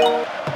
you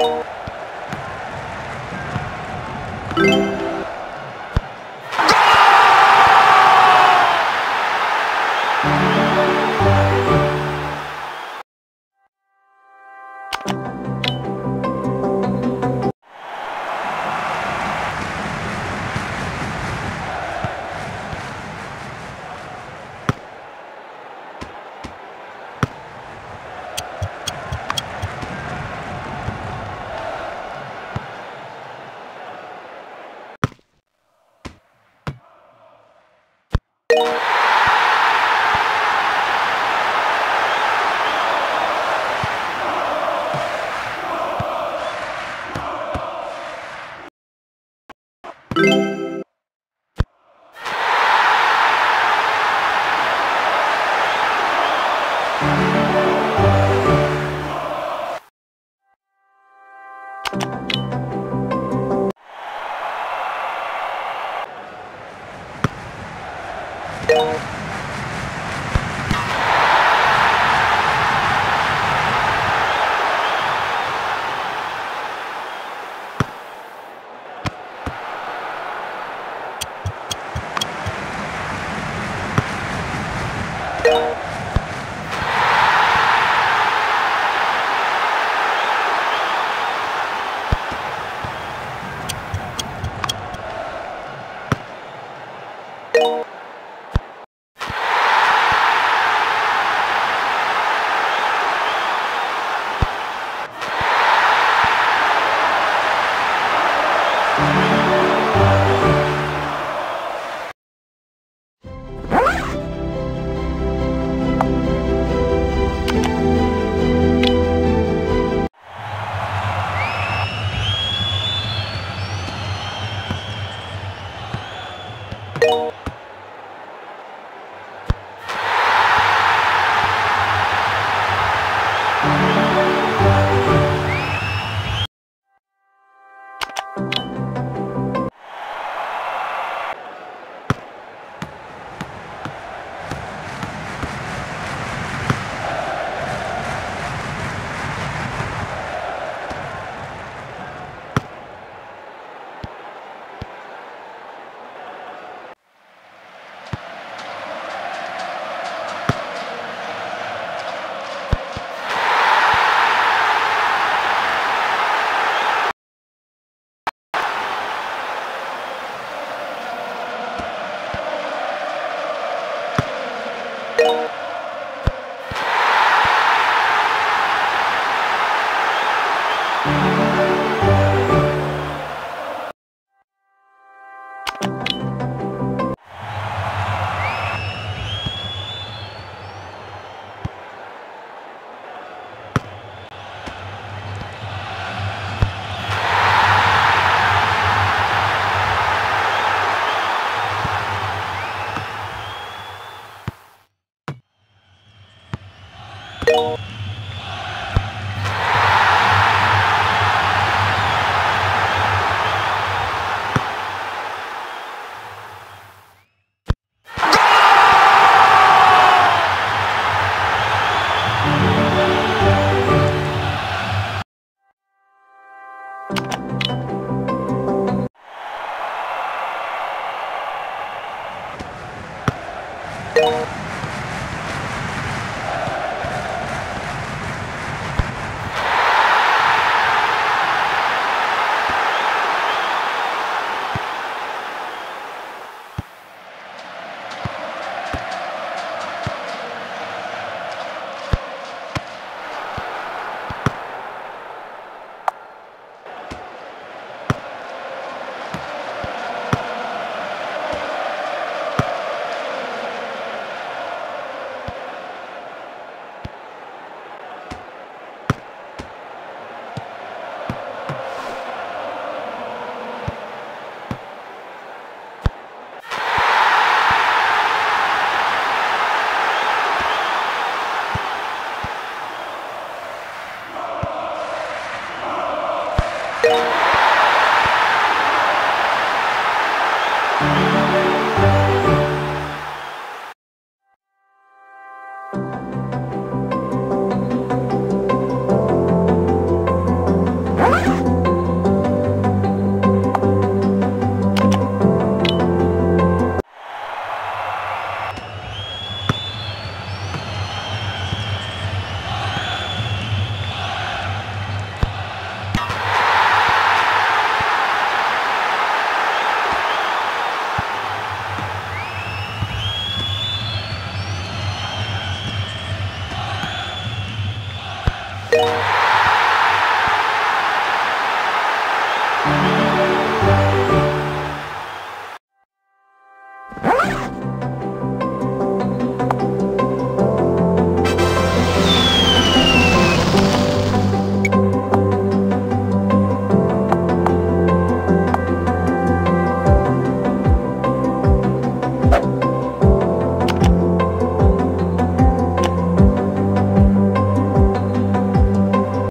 you